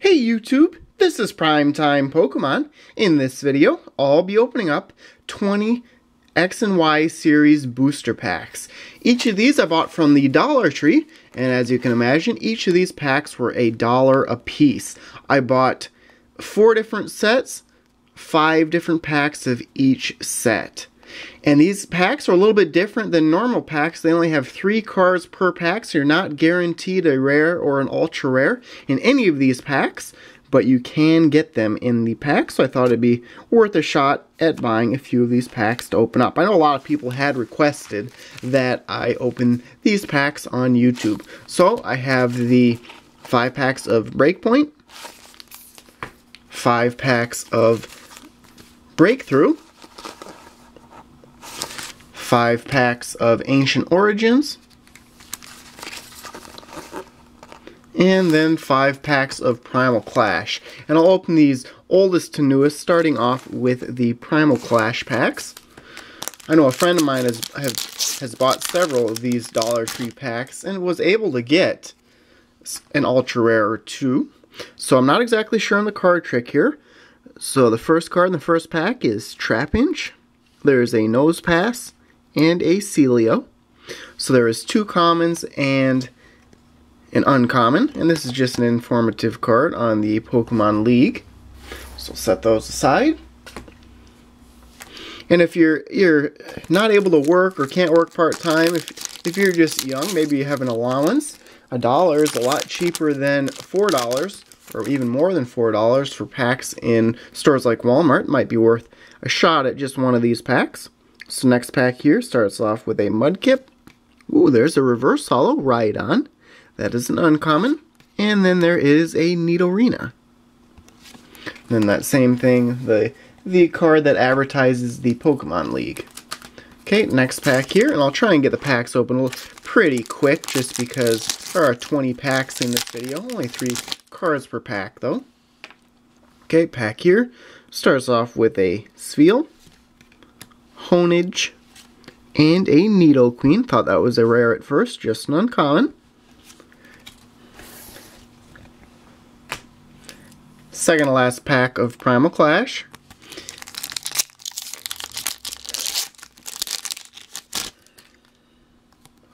Hey YouTube, this is Primetime Pokemon. In this video, I'll be opening up 20 X and Y series booster packs. Each of these I bought from the Dollar Tree, and as you can imagine, each of these packs were a dollar a piece. I bought four different sets, five different packs of each set. And these packs are a little bit different than normal packs. They only have three cards per pack, so you're not guaranteed a rare or an ultra rare in any of these packs, but you can get them in the pack, so I thought it'd be worth a shot at buying a few of these packs to open up. I know a lot of people had requested that I open these packs on YouTube. So I have the five packs of Breakpoint, five packs of Breakthrough, five packs of Ancient Origins, and then five packs of Primal Clash. And I'll open these oldest to newest, starting off with the Primal Clash packs. I know a friend of mine has, have, has bought several of these Dollar Tree packs and was able to get an ultra rare or two. So I'm not exactly sure on the card trick here. So the first card in the first pack is Trapinch. There's a Nosepass, and a Celio. So there is two commons and an uncommon, and this is just an informative card on the Pokemon League. So set those aside. And if you're you're not able to work or can't work part-time, if, if you're just young, maybe you have an allowance, a dollar is a lot cheaper than four dollars or even more than four dollars for packs in stores like Walmart. Might be worth a shot at just one of these packs. So next pack here starts off with a Mudkip. Ooh, there's a reverse holo Rhydon. That is an uncommon. And then there is a Nidorina. Then that same thing, the the card that advertises the Pokemon League. Okay, next pack here, and I'll try and get the packs open pretty quick just because there are 20 packs in this video. Only three cards per pack, though. Okay, pack here starts off with a Spheal, Honedge, and a Nidoqueen. Thought that was a rare at first, just an uncommon. Second to last pack of Primal Clash.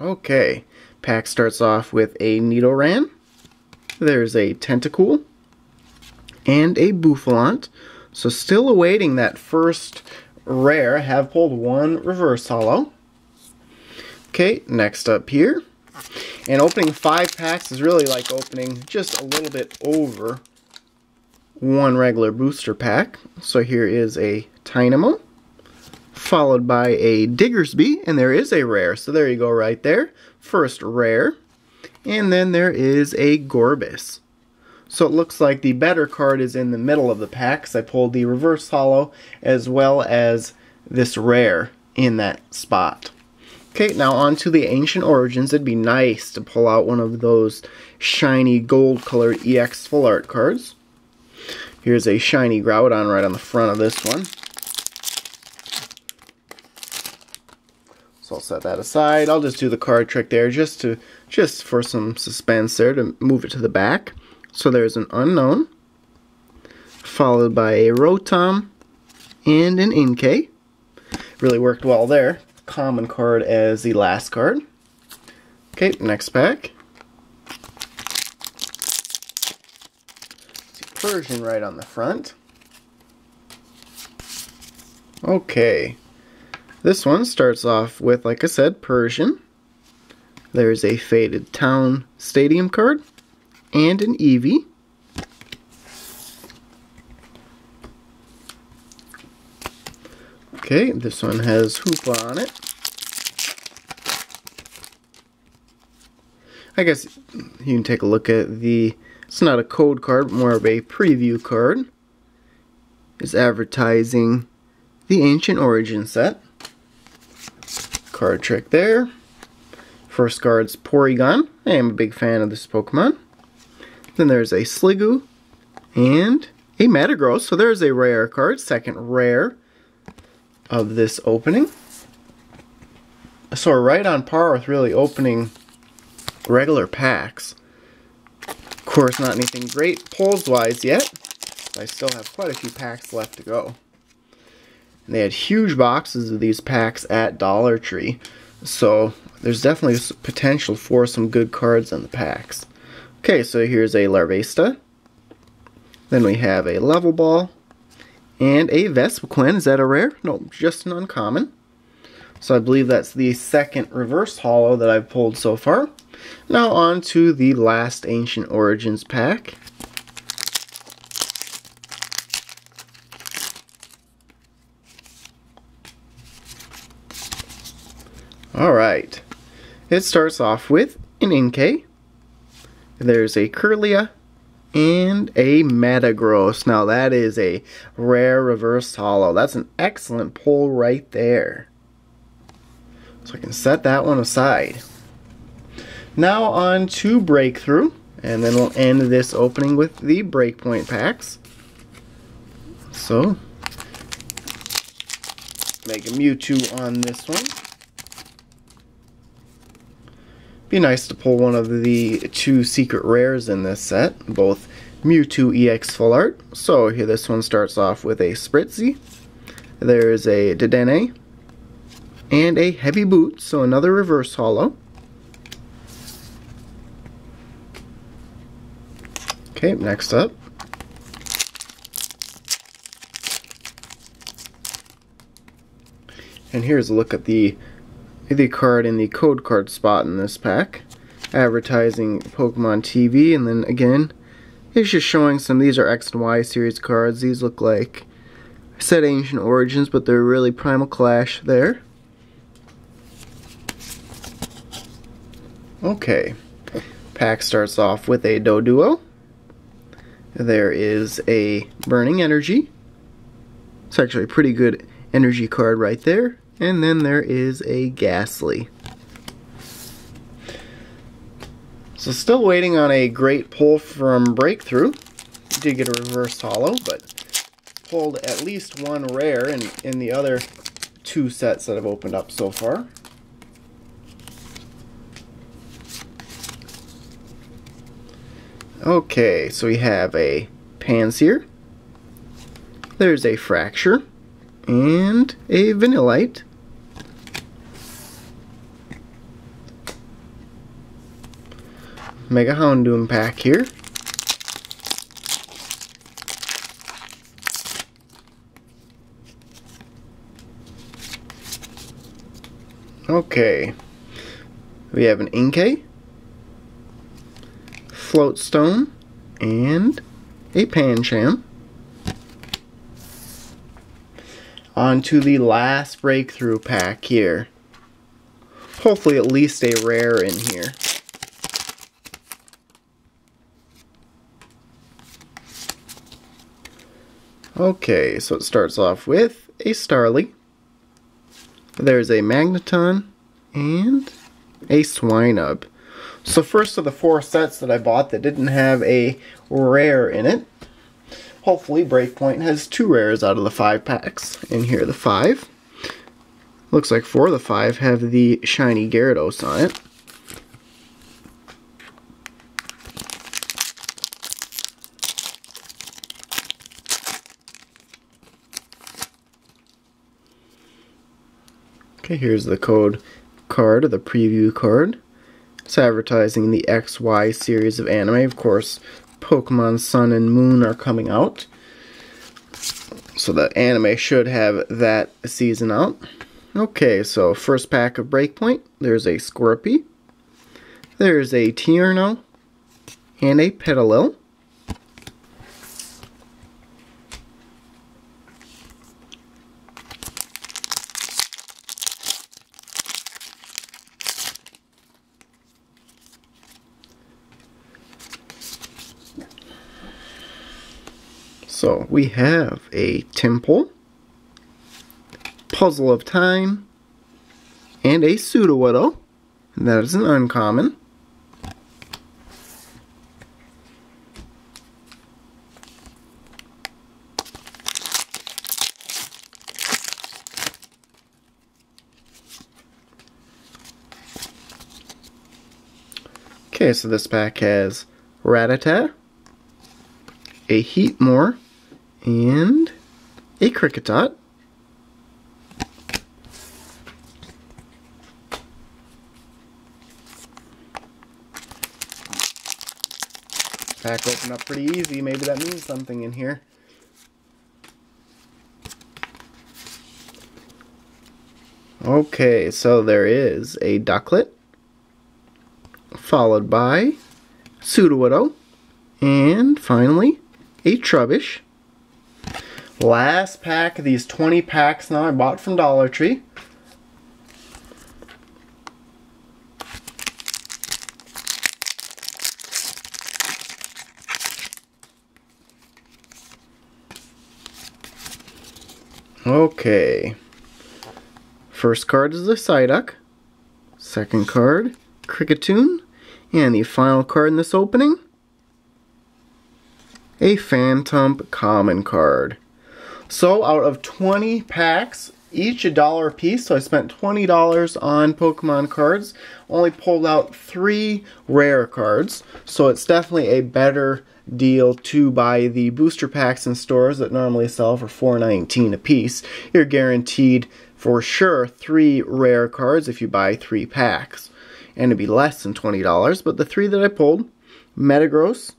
Okay, pack starts off with a Needle Nidoran. There's a Tentacool and a Bouffalant. So still awaiting that first rare. Have pulled one reverse holo. Okay, next up here. And opening five packs is really like opening just a little bit over one regular booster pack. So here is a Tynamo, followed by a Diggersby, and there is a rare. So there you go right there. First rare. And then there is a Gorebyss. So it looks like the better card is in the middle of the pack, packs. I pulled the reverse holo as well as this rare in that spot. Okay, now on to the Ancient Origins. It'd be nice to pull out one of those shiny gold colored EX Full Art cards. Here's a shiny Groudon right on the front of this one. So I'll set that aside. I'll just do the card trick there just to just for some suspense there to move it to the back. So there's an Unown, followed by a Rotom, and an Inkay. Really worked well there. Common card as the last card. Okay, next pack. Persian right on the front. Okay. This one starts off with, like I said, Persian. There's a Faded Town Stadium card and an Eevee. Okay, this one has Hoopa on it. I guess you can take a look at the, it's not a code card, but more of a preview card. Is advertising the Ancient Origin set. Card trick there. First card's Porygon. I am a big fan of this Pokemon. Then there's a Sliggoo and a Metagross. So there's a rare card, second rare of this opening. So we're right on par with really opening regular packs. Of course, not anything great pulls-wise yet. I still have quite a few packs left to go. And they had huge boxes of these packs at Dollar Tree. So there's definitely potential for some good cards in the packs. Okay, so here's a Larvesta. Then we have a Level Ball. And a Vespiquen. Is that a rare? No, just an uncommon. So I believe that's the second reverse holo that I've pulled so far. Now on to the last Ancient Origins pack. Alright. It starts off with an Inkay. There's a Kirlia and a Metagross. Now that is a rare reverse holo. That's an excellent pull right there. So I can set that one aside. Now on to Breakthrough. And then we'll end this opening with the Breakpoint packs. So, make a Mewtwo on this one. Be nice to pull one of the two secret rares in this set, both Mewtwo EX Full Art. So here this one starts off with a Spritzee. There's a Dedenne. And a Heavy Boot, so another reverse holo. Okay, next up. And here's a look at the the card in the code card spot in this pack. Advertising Pokemon TV, and then again, it's just showing some, these are X and Y series cards. These look like, I said Ancient Origins, but they're really Primal Clash there. Okay, pack starts off with a Doduo. There is a Burning Energy. It's actually a pretty good energy card right there. And then there is a Gastly. So still waiting on a great pull from Breakthrough. Did get a reverse holo, but pulled at least one rare in, in the other two sets that I've opened up so far. Okay, so we have a Pansear. There's a Fraxure. And a Vanillite. Mega Houndoom pack here. Okay. We have an Inkay, Floatstone, and a Pancham. On to the last breakthrough pack here. Hopefully at least a rare in here. Okay, so it starts off with a Starly. There's a Magneton and a Swinub. So first of the four sets that I bought that didn't have a rare in it. Hopefully Breakpoint has two rares out of the five packs. And here are the five. Looks like four of the five have the shiny Gyarados on it. Okay, here's the code card, the preview card. It's advertising the XY series of anime. Of course, Pokemon Sun and Moon are coming out. So the anime should have that season out. Okay, so first pack of Breakpoint. There's a Scorpy. There's a Tierno. And a Petilil. So we have a Temple, Puzzle of Time, and a. And that is an uncommon. Okay, so this pack has Rattata, a Heatmor, and a Kricketot. Pack opened up pretty easy. Maybe that means something in here. Okay, so there is a Ducklett, followed by Sudowoodo, and finally a Trubbish. Last pack of these 20 packs now I bought from Dollar Tree. Okay. First card is the Psyduck. Second card, Kricketune. And the final card in this opening, a Phantom Common card. So out of 20 packs, each a dollar a piece, so I spent $20 on Pokemon cards. Only pulled out three rare cards, so it's definitely a better deal to buy the booster packs in stores that normally sell for $4.19 a piece. You're guaranteed for sure three rare cards if you buy three packs. And it'd be less than $20, but the three that I pulled, Metagross,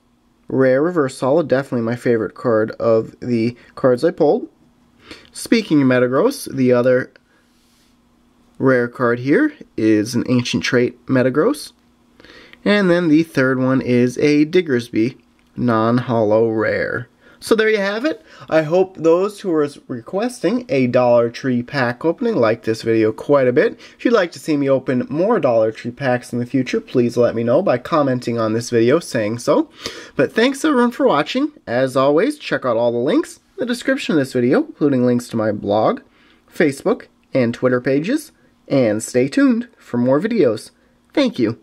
Rare Reverse Solid, definitely my favorite card of the cards I pulled. Speaking of Metagross, the other rare card here is an Ancient Trait Metagross. And then the third one is a Diggersby non-holo rare. So there you have it. I hope those who are requesting a Dollar Tree pack opening like this video quite a bit. If you'd like to see me open more Dollar Tree packs in the future, please let me know by commenting on this video saying so. But thanks everyone for watching. As always, check out all the links in the description of this video, including links to my blog, Facebook, and Twitter pages. And stay tuned for more videos. Thank you.